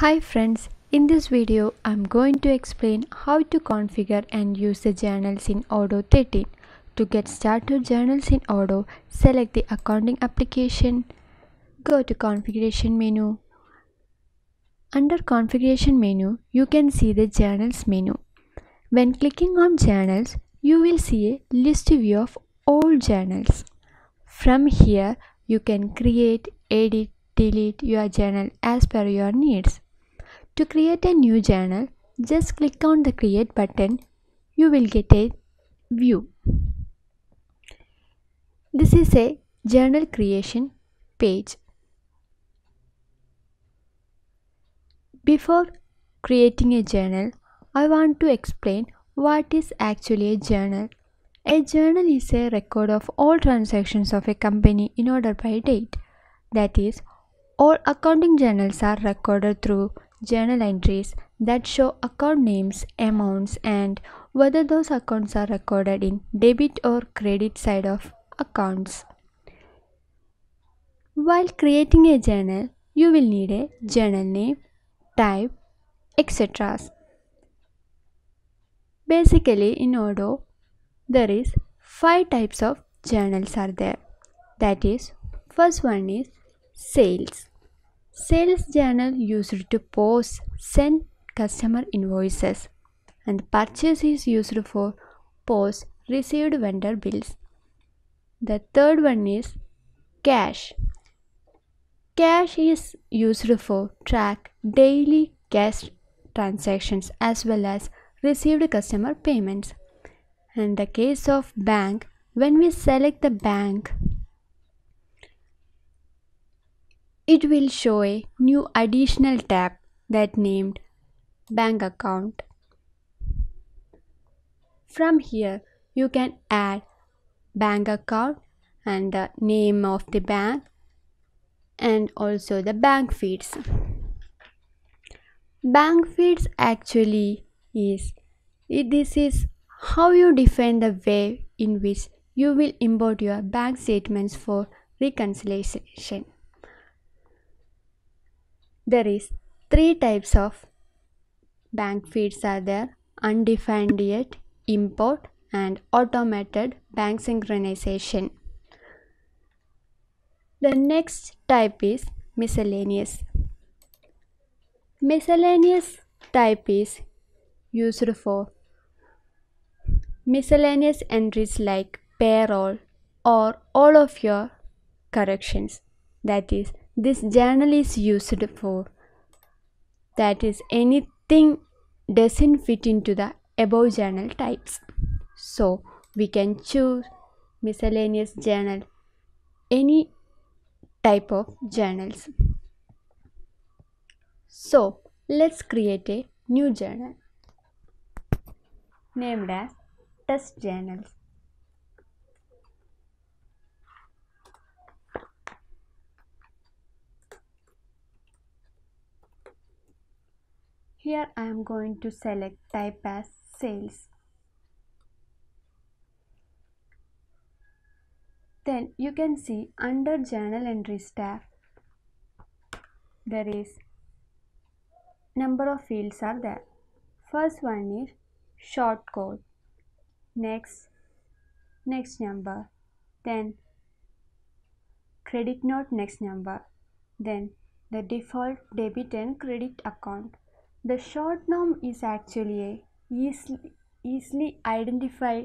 Hi friends, in this video I'm going to explain how to configure and use the journals in Odoo 13. To get started journals in Odoo, select the accounting application, go to configuration menu. Under configuration menu, you can see the journals menu. When clicking on journals, you will see a list view of all journals. From here, you can create, edit, delete your journal as per your needs. To create a new journal, just click on the create button. You will get a view. This is a journal creation page. Before creating a journal, I want to explain what is actually a journal. A journal is a record of all transactions of a company in order by date. That is, all accounting journals are recorded through journal entries that show account names, amounts, and whether those accounts are recorded in debit or credit side of accounts. While creating a journal, you will need a journal name, type, etc. Basically, in Odoo, there is five types of journals are there. That is, first one is sales. Sales journal used to post, send customer invoices, and purchase is used for post received vendor bills. The third one is cash. Cash is used for track daily cash transactions as well as received customer payments. In the case of bank, when we select the bank, it will show a new additional tab that named bank account. From here, you can add bank account and the name of the bank and also the bank feeds. Bank feeds actually is this is how you define the way in which you will import your bank statements for reconciliation. There is three types of bank feeds are there undefined yet, import and automated bank synchronization. The next type is miscellaneous. Miscellaneous type is used for miscellaneous entries like payroll or all of your corrections. That is, this journal is used for that is anything doesn't fit into the above journal types. So we can choose miscellaneous journal any type of journals. So let's create a new journal named as test journals. Here I am going to select type as sales. Then you can see under journal entries tab there is number of fields are there. First one is short code. Next next number. Then credit note next number. Then the default debit and credit account. The short norm is actually a easily, easily identify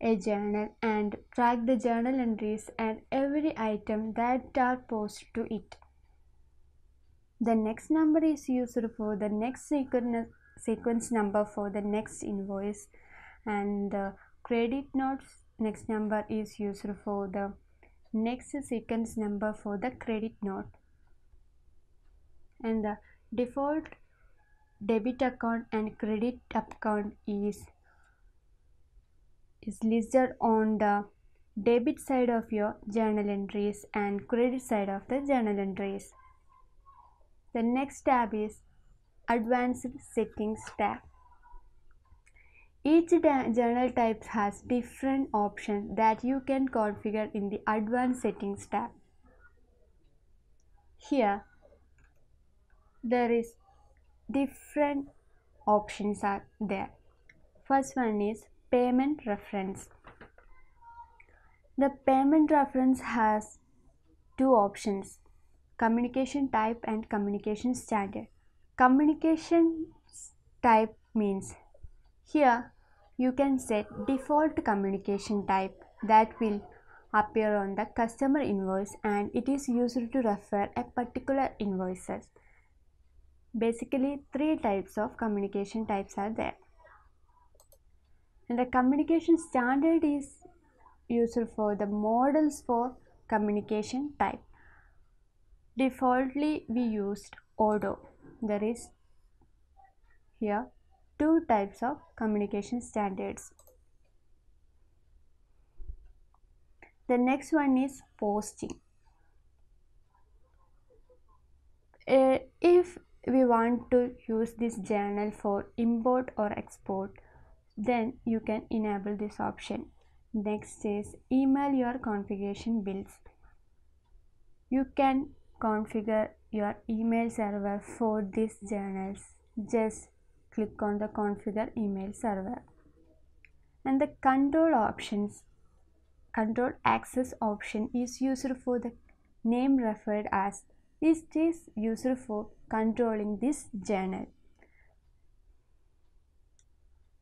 a journal and track the journal entries and every item that are posted to it. The next number is used for the next sequence, number for the next invoice and the credit notes next number is used for the next sequence number for the credit note and the default debit account and credit account is is listed on the debit side of your journal entries and credit side of the journal entries. The next tab is advanced settings tab. Each journal type has different options that you can configure in the advanced settings tab. Here there is different options are there. First one is payment reference. The payment reference has two options communication type and communication standard. Communication type means here you can set default communication type that will appear on the customer invoice and it is used to refer a particular invoices basically three types of communication types are there. And the communication standard is used for the models for communication type. Defaultly we used Odoo there is here two types of communication standards. The next one is posting. Uh, if we want to use this journal for import or export then you can enable this option. Next is email your configuration builds you can configure your email server for these journals. Just click on the configure email server. And the control options control access option is used for the name referred as this is used for controlling this journal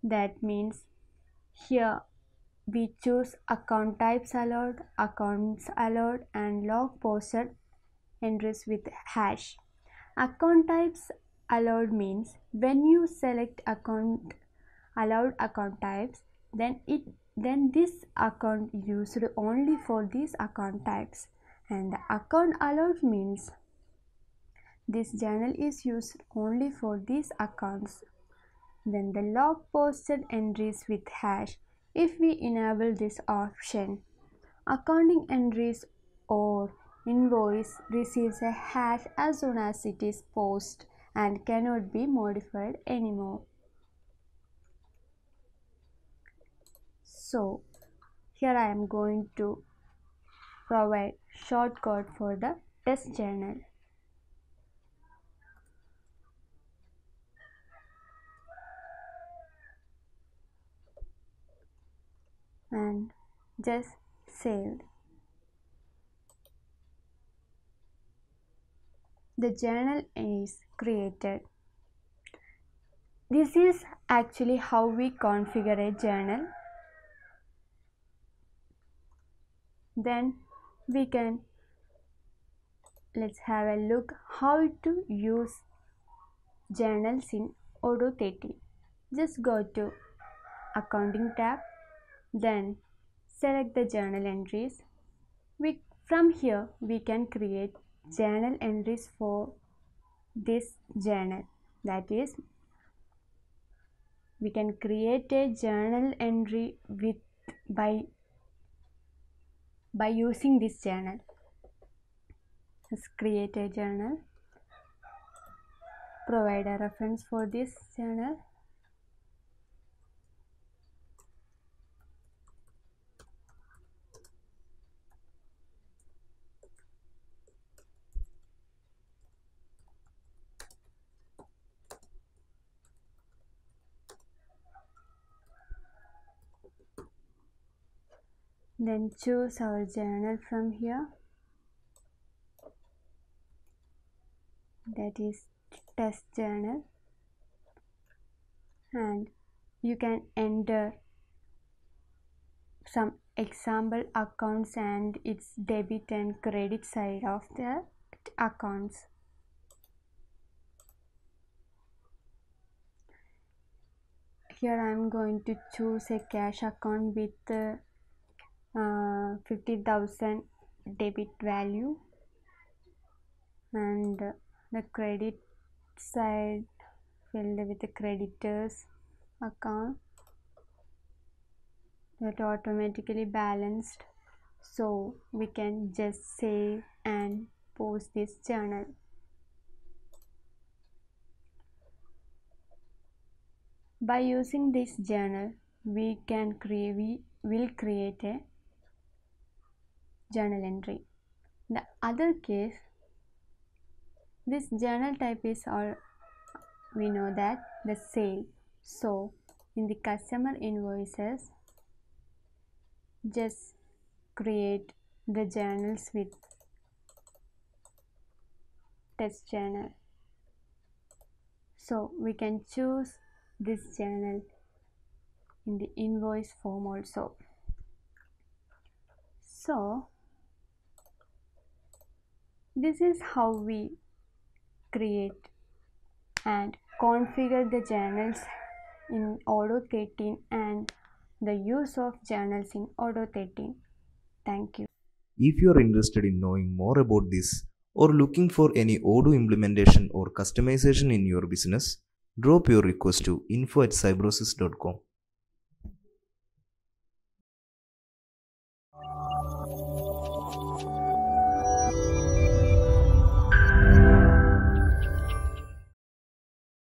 that means here we choose account types allowed accounts allowed and log posted entries with hash. Account types allowed means when you select account allowed account types then it then this account used only for these account types. And the account allowed means this journal is used only for these accounts. Then the log posted entries with hash. If we enable this option, accounting entries or invoice receives a hash as soon as it is posted and cannot be modified anymore. So here I am going to provide shortcode for the test journal. And just saved. The journal is created. This is actually how we configure a journal. Then we can let's have a look how to use journals in Odoo 13. Just go to accounting tab then select the journal entries. We, from here we can create journal entries for this journal. That is we can create a journal entry with by by using this journal. Let's create a journal. Provide a reference for this journal then choose our journal from here. That is test journal. And you can enter some example accounts and its debit and credit side of the accounts. Here I am going to choose a cash account with uh, uh, 50,000 debit value and the credit side filled with the creditors account that automatically balanced. So we can just save and post this journal. By using this journal we can create we will create a journal entry. The other case, this journal type is all we know that the sale. So in the customer invoices just create the journals with test journal. So we can choose this journal in the invoice form also. So this is how we create and configure the journals in Odoo 13 and the use of journals in Odoo 13. Thank you. If you are interested in knowing more about this or looking for any Odoo implementation or customization in your business, drop your request to info at cybrosys.com.